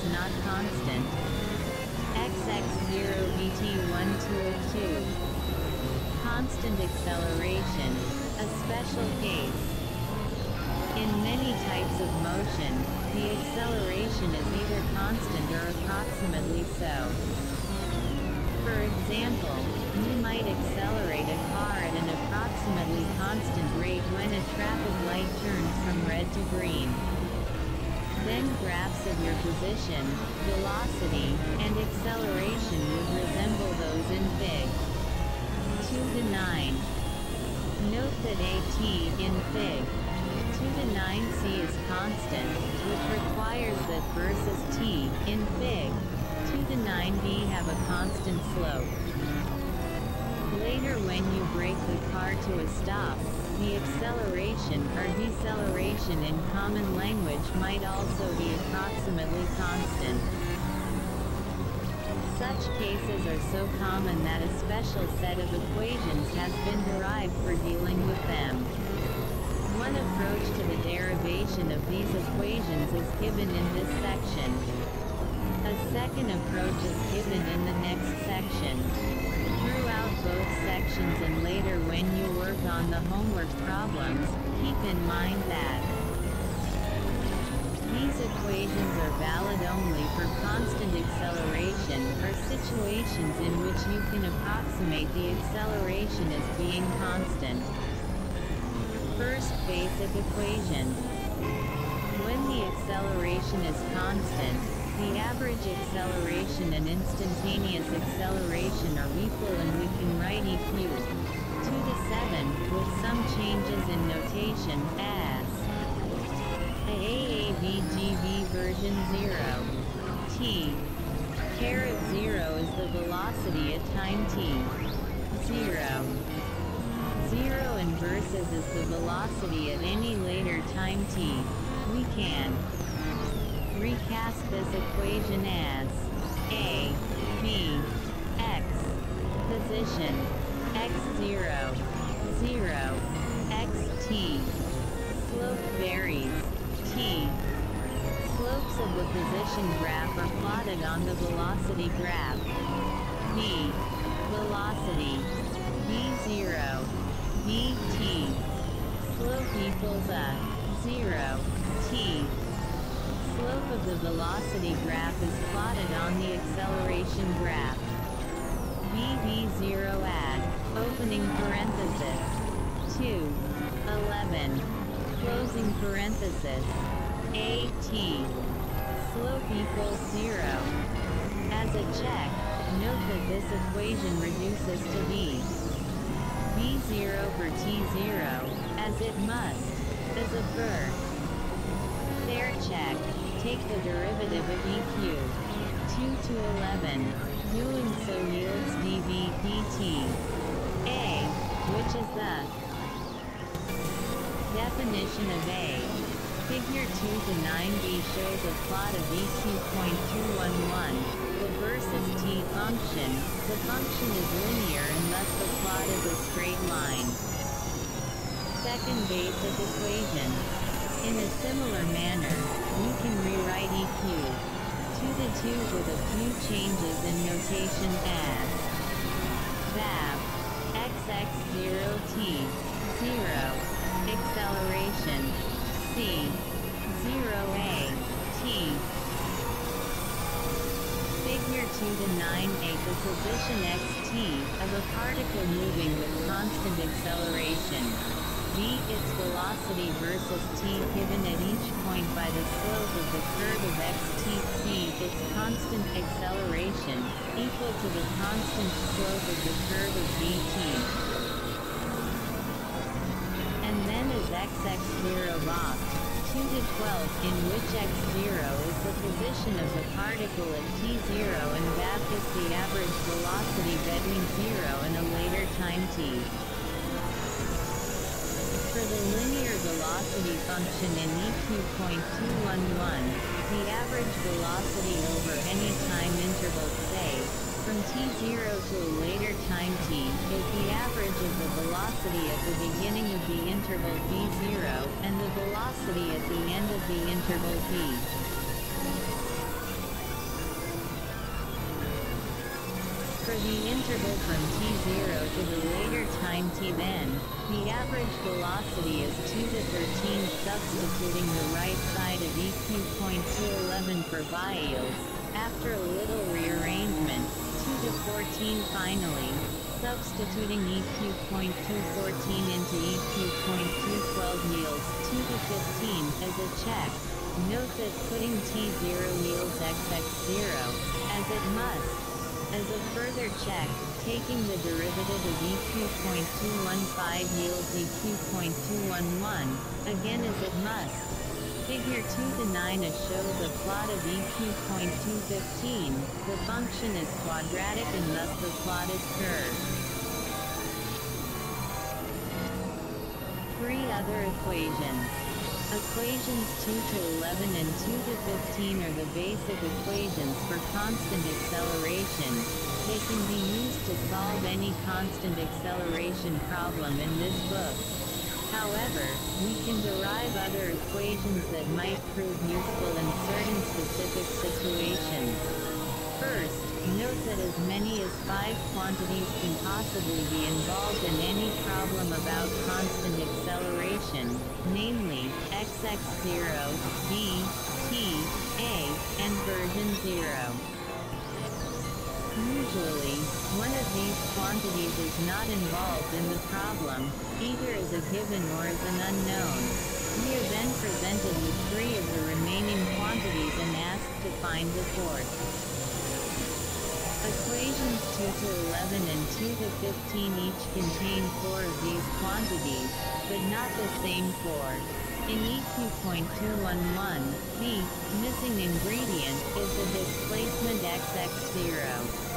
is not constant. xx0 vt1202. Constant acceleration, a special case. In many types of motion, the acceleration is either constant or approximately so. For example, you might accelerate a car at an approximately constant rate when a traffic light turns from red to green. Then graphs of your position, velocity, and acceleration would resemble those in Fig. 2 to 9. Note that AT in Fig. 2 to 9c is constant, which requires that versus t, in Fig. 2 to 9b have a constant slope. Later when you brake the car to a stop, the acceleration or deceleration in common language might also be approximately constant. Such cases are so common that a special set of equations has been derived for dealing with them. One approach to the derivation of these equations is given in this section. A second approach is given in the next section. Throughout both sections and later on the homework problems, keep in mind that these equations are valid only for constant acceleration or situations in which you can approximate the acceleration as being constant. First basic equation. When the acceleration is constant, the average acceleration and instantaneous acceleration are equal and we notation as AAVGV version 0 t. Caret 0 is the velocity at time t. 0 Zero inverses is the velocity at any later time t. We can recast this equation as a, b, x, position, x0, 0, xt, slope varies, t. Slopes of the position graph are plotted on the velocity graph. v, velocity, v0, dt. Slope equals a 0 t. Slope of the velocity graph is plotted on the acceleration graph. VV0 add, opening parenthesis, 2, 11, closing parenthesis, AT. Slope equals 0. As a check, note that this equation reduces to V. V0 for T0, as it must, as a verb. Fair check, take the derivative of EQ. 2 to 11, doing so yields dV dt. A, which is the definition of A. Figure 2 to 9b shows a plot of EQ point 211, the versus t function, the function is linear and thus the plot is a straight line. Second basic equation. In a similar manner, you can rewrite EQ 2 to 2 with a few changes in notation as VAB XX0T 0 acceleration. C. 0A T. Figure 2 to 9a the position xt of a particle moving with constant acceleration. v its velocity versus t given at each point by the slope of the curve of xt c. Its constant acceleration, equal to the constant slope of the curve of vt. Xx0 opt, 2 to 12 in which x0 is the position of the particle at t0 and vap is the average velocity between 0 and a later time t. For the linear velocity function in EQ.211, the average velocity over any time interval say, from t0 to a later time t, is the average of the velocity at the beginning of the interval v0, and the velocity at the end of the interval v. For the interval from t0 to the later time t then, the average velocity is 2 to 13 substituting the right side of eq.211 for bios, after a little rearrangement, to 14 finally, substituting EQ point 214 into EQ point 212 yields 2 to 15 as a check. Note that putting t0 yields xx0, as it must, as a further check, taking the derivative of EQ.215 yields EQ.211, again as it must. Figure 2 to 9 a shows a plot of EQ.215, the function is quadratic and thus the plot is curved. Three other equations. Equations 2 to 11 and 2 to 15 are the basic equations for constant acceleration. They can be used to solve any constant acceleration problem in this book. However, we can derive other equations that might prove useful in certain specific situations. First, Note that as many as five quantities can possibly be involved in any problem about constant acceleration, namely, xx0, b, t, a, and version 0. One of these quantities is not involved in the problem, either as a given or as an unknown. We are then presented with three of the remaining quantities and asked to find the fourth. Equations 2 to 11 and 2 to 15 each contain four of these quantities, but not the same four. In EQ.211, the missing ingredient is the displacement xx0.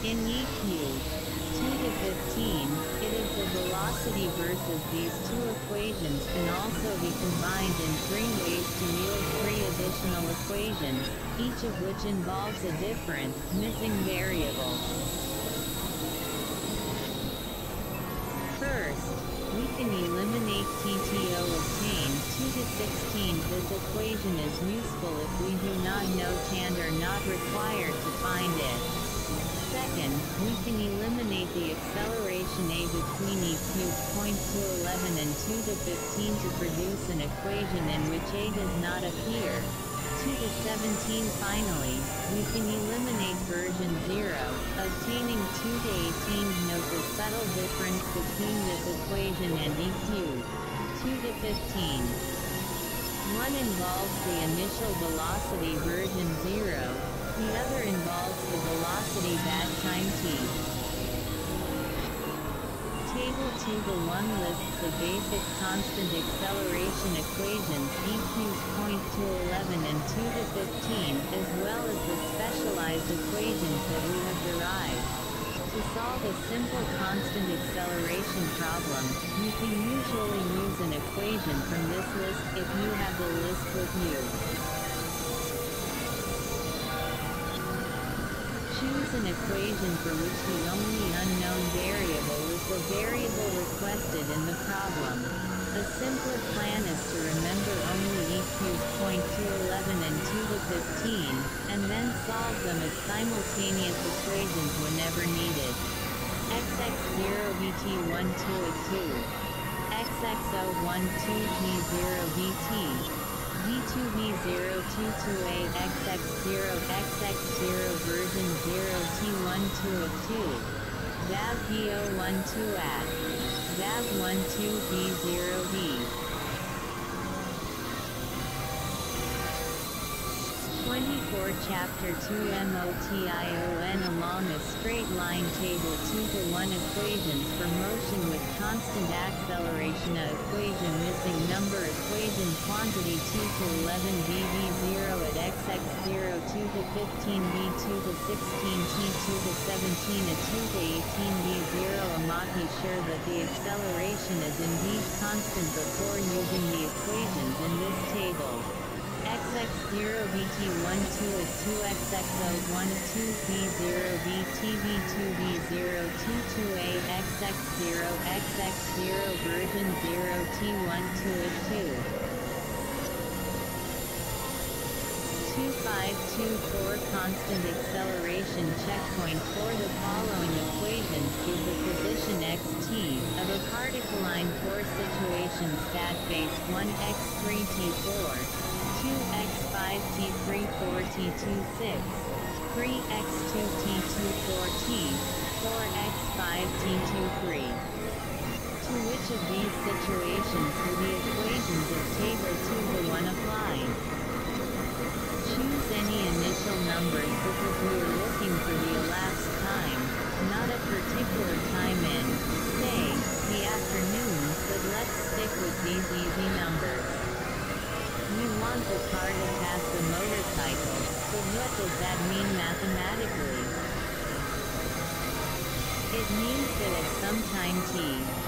In EQ 2 to 15, it is the velocity versus these two equations can also be combined in three ways to yield three additional equations, each of which involves a different, missing variable. First, we can eliminate TTO obtained 2 to 16. This equation is useful if we do not know tan or not required to find it. Second, we can eliminate the acceleration a between e cubed point 211 and 2 to 15 to produce an equation in which a does not appear. 2 to 17 finally, we can eliminate version 0, obtaining 2 to 18 note the subtle difference between this equation and e cubed. 2 to 15. One involves the initial velocity version 0, the other involves the velocity that time t. Table 2 The one lists the basic constant acceleration equations EQ's point to 11 and 2 to 15, as well as the specialized equations that we have derived. To solve a simple constant acceleration problem, you can usually use an equation from this list if you have the list with you. Choose an equation for which the only unknown variable is the variable requested in the problem. A simpler plan is to remember only EQ's point to 11 and 2 to 15, and then solve them as simultaneous equations whenever needed. xx0 vt1 V2V0228XX0XX0 version 0T1202. VAV PO12 at VAV12V0V. 4 Chapter 2 MOTION along a straight line table 2 to 1 equations for motion with constant acceleration a equation missing number equation quantity 2 to 11 V0 at XX0 2 to 15 V2 to 16 T2 to 17 A 2 to 18 V0 Amaki sure that the acceleration is indeed constant before using the equations in this table xx0 bt12 is 2xx012 b0 btv2v0 t2a xx0 xx0 version 0 t12 is 2 2524 constant acceleration checkpoint for the following equations give the position xt of a particle line for situation stat base 1x3t4, 2x5t34t26, 3x2t24t, 4x5t23. To which of these situations do the equations of table 2 the one applied? Choose any initial numbers because we are looking for the elapsed time, not a particular time in, say, the afternoon, but let's stick with these easy numbers. We want the car to pass the motorcycle, but what does that mean mathematically? It means that at some time t,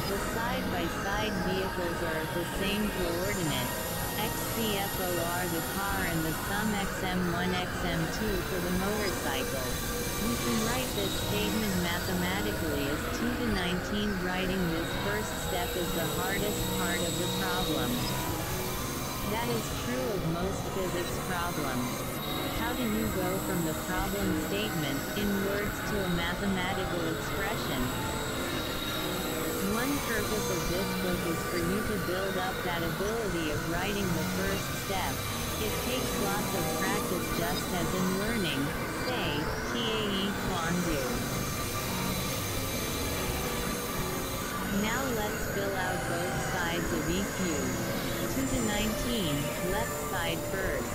the side-by-side -side vehicles are of the same coordinate, XCFOR the car and the sum XM1 XM2 for the motorcycle. You can write this statement mathematically as 2 to 19 writing this first step is the hardest part of the problem. That is true of most physics problems. How do you go from the problem statement, in words to a mathematical expression? One purpose of this book is for you to build up that ability of writing the first step. It takes lots of practice just as in learning, say, Tae Kwon Do. Now let's fill out both sides of EQ. 2 to 19, left side first.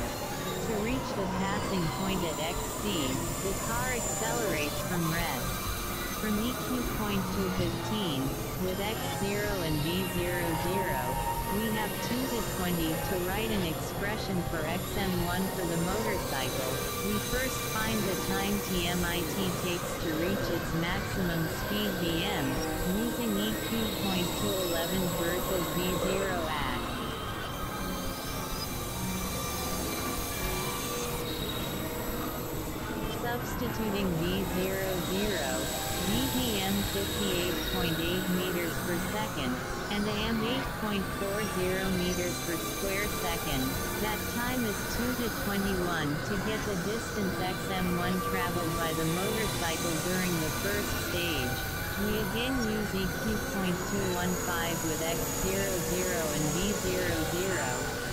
To reach the passing point at XC, the car accelerates from rest. From EQ point 215, with x0 and v00, we have 2 to 20 to write an expression for xm1 for the motorcycle. We first find the time tmit takes to reach its maximum speed vm, using EQ point 211 versus v0 at. Substituting v00, VPM 58.8 meters per second, and AM 8.40 meters per square second. That time is 2 to 21 to get the distance XM1 traveled by the motorcycle during the first stage. We again use EQ.215 with X00 and V00,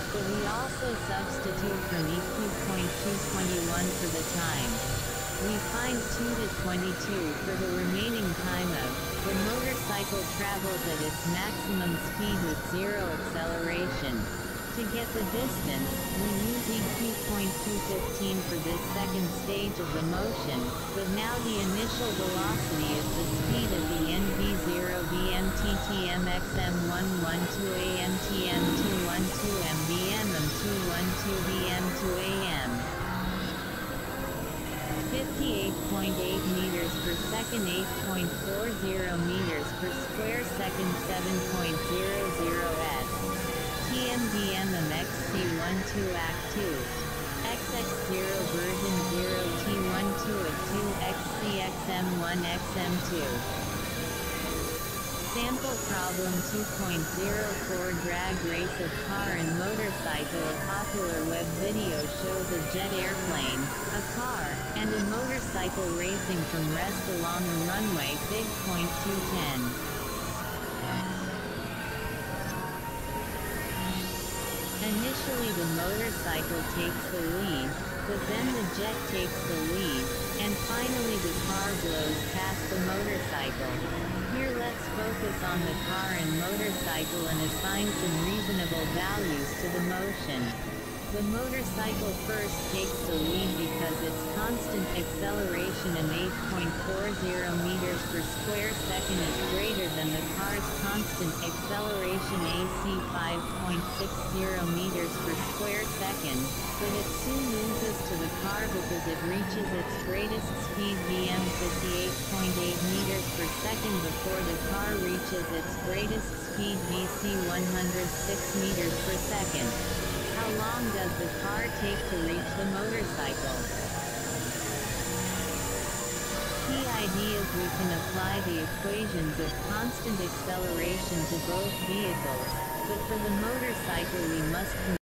but we also substitute from EQ.221 for the time. We find 2 to 22 for the remaining time of, the motorcycle travels at its maximum speed with zero acceleration. To get the distance, we use EQ.215 for this second stage of the motion, but now the initial velocity is the speed of the NV0 VMTTMXM1128MTM212MVM212VM2AM. 58.8 meters per second 8.40 meters per square second 7.00 s. TMDM MXC12 Act 2. XX0 version 0 T12 at 2 XCXM1 XM2. Sample problem 2.04 drag race of car and motorcycle A popular web video shows a jet airplane, a car, and a motorcycle racing from rest along a runway Big Point 210. Initially the motorcycle takes the lead, but then the jet takes the lead, blows past the motorcycle. Here let's focus on the car and motorcycle and assign some reasonable values to the motion. The motorcycle first takes the lead because its constant acceleration in 8.40 meters per square second is greater than the car's constant acceleration AC 5.60 meters per square second, but it soon loses because it reaches its greatest speed Vm 58.8 meters per second before the car reaches its greatest speed VC 106 meters per second. How long does the car take to reach the motorcycle? Key ideas we can apply the equations of constant acceleration to both vehicles, but for the motorcycle we must